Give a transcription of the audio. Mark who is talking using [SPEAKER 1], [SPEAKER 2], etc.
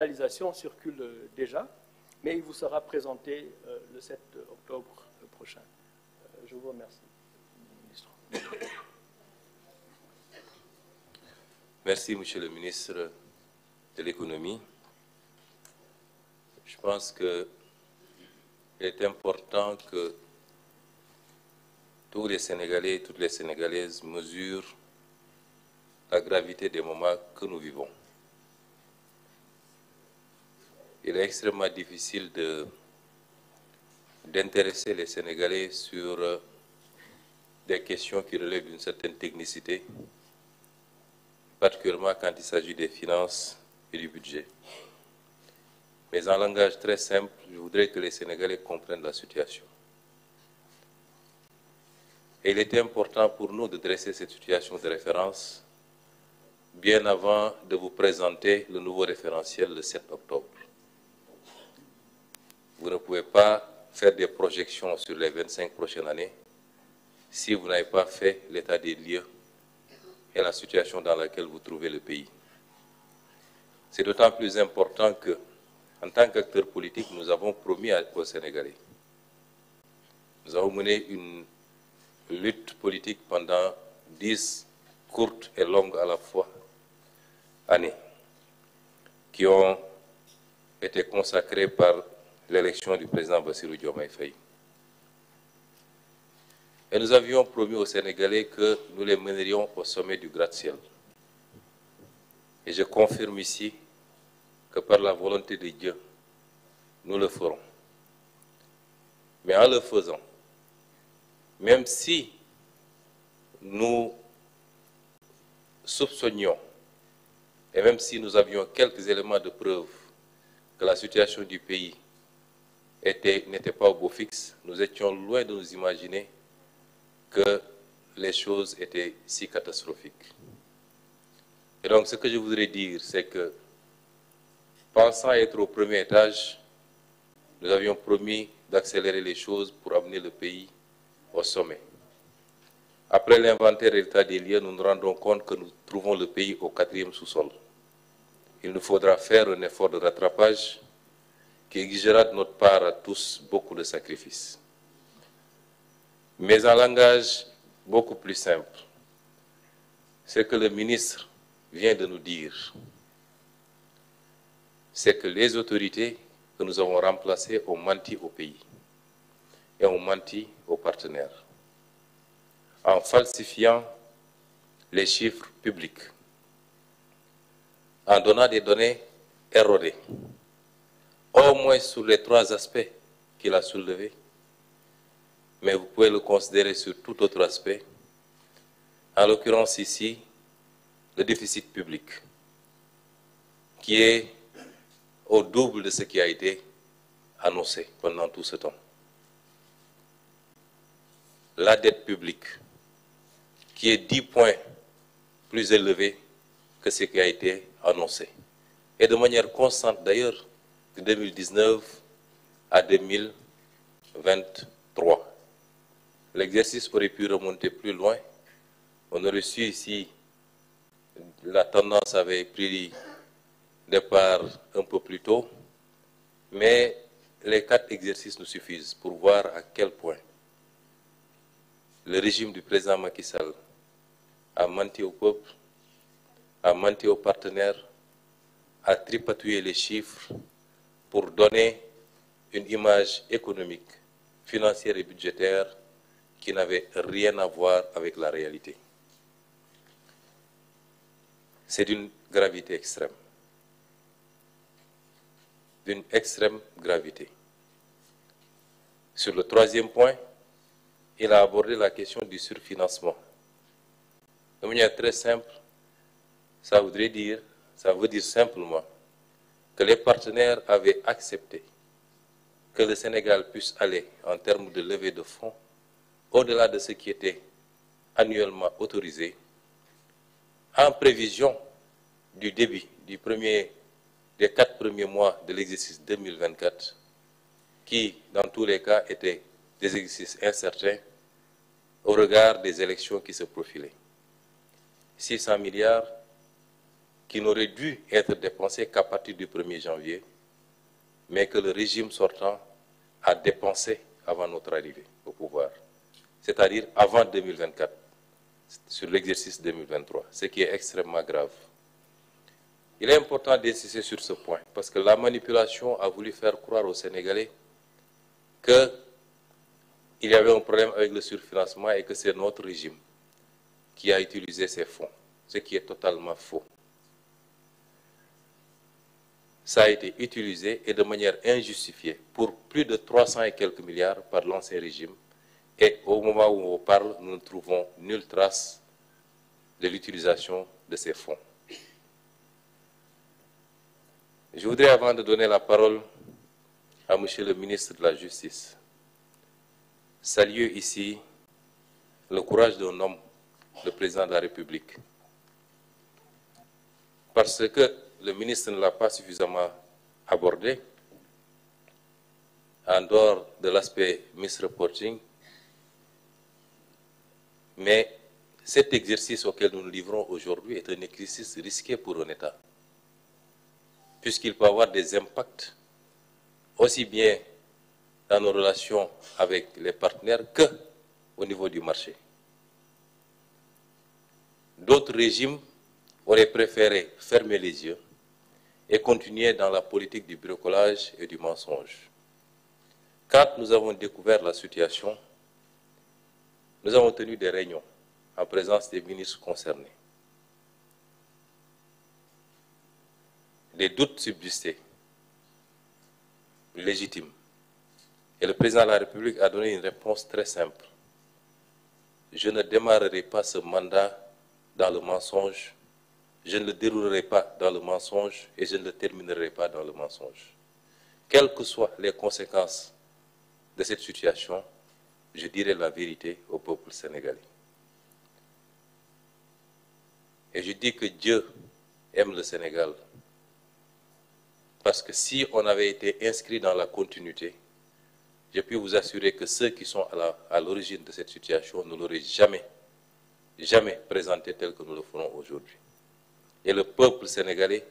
[SPEAKER 1] réalisation circule euh, déjà, mais il vous sera présenté euh, le 7 octobre prochain. Euh, je vous remercie. Ministre.
[SPEAKER 2] Merci, Monsieur le ministre de l'Économie. Je pense qu'il est important que tous les Sénégalais et toutes les Sénégalaises mesurent la gravité des moments que nous vivons. Il est extrêmement difficile d'intéresser les Sénégalais sur euh, des questions qui relèvent d'une certaine technicité, particulièrement quand il s'agit des finances et du budget. Mais en langage très simple, je voudrais que les Sénégalais comprennent la situation. Et il était important pour nous de dresser cette situation de référence bien avant de vous présenter le nouveau référentiel le 7 octobre. Vous ne pouvez pas faire des projections sur les 25 prochaines années si vous n'avez pas fait l'état des lieux et la situation dans laquelle vous trouvez le pays. C'est d'autant plus important que, en tant qu'acteurs politiques, nous avons promis aux Sénégalais. Nous avons mené une lutte politique pendant dix courtes et longues à la fois années, qui ont été consacrées par l'élection du président Bassirou Diomaye Faye. Et nous avions promis aux Sénégalais que nous les mènerions au sommet du gratte-ciel. Et je confirme ici que par la volonté de Dieu, nous le ferons. Mais en le faisant, même si nous soupçonnions, et même si nous avions quelques éléments de preuve que la situation du pays n'était pas au beau fixe, nous étions loin de nous imaginer que les choses étaient si catastrophiques. Et donc ce que je voudrais dire, c'est que pensant être au premier étage, nous avions promis d'accélérer les choses pour amener le pays au sommet. Après l'inventaire et l'état des lieux, nous nous rendons compte que nous trouvons le pays au quatrième sous-sol. Il nous faudra faire un effort de rattrapage qui exigera de notre part à tous beaucoup de sacrifices. Mais en langage beaucoup plus simple, ce que le ministre vient de nous dire, c'est que les autorités que nous avons remplacées ont menti au pays et ont menti aux partenaires en falsifiant les chiffres publics, en donnant des données erronées au moins sur les trois aspects qu'il a soulevés, mais vous pouvez le considérer sur tout autre aspect. En l'occurrence ici, le déficit public, qui est au double de ce qui a été annoncé pendant tout ce temps. La dette publique, qui est 10 points plus élevée que ce qui a été annoncé. Et de manière constante d'ailleurs, 2019 à 2023. L'exercice aurait pu remonter plus loin. On aurait su ici, la tendance avait pris départ un peu plus tôt, mais les quatre exercices nous suffisent pour voir à quel point le régime du président Macky Sall a menti au peuple, a menti aux partenaires, a tripatouillé les chiffres, pour donner une image économique, financière et budgétaire qui n'avait rien à voir avec la réalité. C'est d'une gravité extrême. D'une extrême gravité. Sur le troisième point, il a abordé la question du surfinancement. De manière très simple, ça voudrait dire, ça veut dire simplement que les partenaires avaient accepté que le Sénégal puisse aller en termes de levée de fonds au-delà de ce qui était annuellement autorisé en prévision du début du premier, des quatre premiers mois de l'exercice 2024 qui, dans tous les cas, étaient des exercices incertains au regard des élections qui se profilaient. 600 milliards qui n'auraient dû être dépensés qu'à partir du 1er janvier, mais que le régime sortant a dépensé avant notre arrivée au pouvoir, c'est-à-dire avant 2024, sur l'exercice 2023, ce qui est extrêmement grave. Il est important d'insister sur ce point, parce que la manipulation a voulu faire croire aux Sénégalais qu'il y avait un problème avec le surfinancement et que c'est notre régime qui a utilisé ces fonds, ce qui est totalement faux. Ça a été utilisé et de manière injustifiée pour plus de 300 et quelques milliards par l'ancien régime. Et au moment où on parle, nous ne trouvons nulle trace de l'utilisation de ces fonds. Je voudrais, avant de donner la parole à Monsieur le ministre de la Justice, saluer ici le courage d'un homme, le président de la République. Parce que le ministre ne l'a pas suffisamment abordé, en dehors de l'aspect misreporting, mais cet exercice auquel nous nous livrons aujourd'hui est un exercice risqué pour un État puisqu'il peut avoir des impacts aussi bien dans nos relations avec les partenaires que au niveau du marché. D'autres régimes auraient préféré fermer les yeux et continuer dans la politique du bricolage et du mensonge. Quand nous avons découvert la situation, nous avons tenu des réunions en présence des ministres concernés. des doutes subsistaient, légitimes. Et le président de la République a donné une réponse très simple. Je ne démarrerai pas ce mandat dans le mensonge, je ne le déroulerai pas dans le mensonge et je ne le terminerai pas dans le mensonge. Quelles que soient les conséquences de cette situation, je dirai la vérité au peuple sénégalais. Et je dis que Dieu aime le Sénégal parce que si on avait été inscrit dans la continuité, je puis vous assurer que ceux qui sont à l'origine de cette situation ne l'auraient jamais, jamais présenté tel que nous le ferons aujourd'hui. Et le peuple sénégalais